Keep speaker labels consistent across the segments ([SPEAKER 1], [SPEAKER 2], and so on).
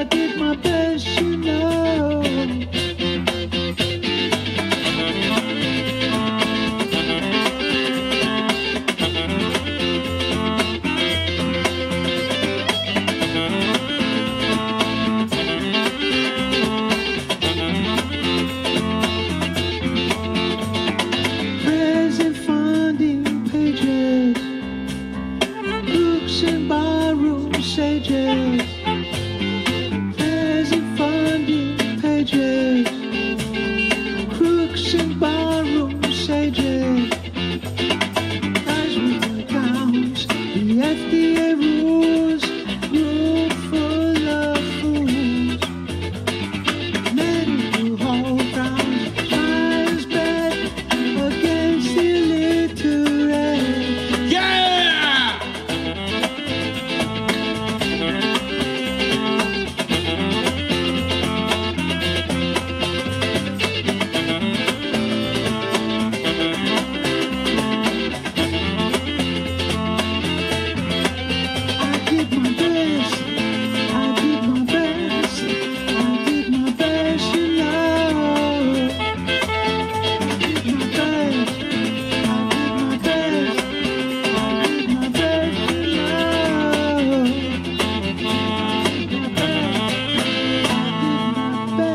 [SPEAKER 1] I did my best.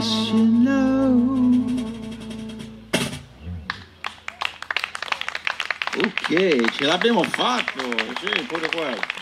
[SPEAKER 1] yes.
[SPEAKER 2] Ok, ce l'abbiamo fatto, sì, pure questo.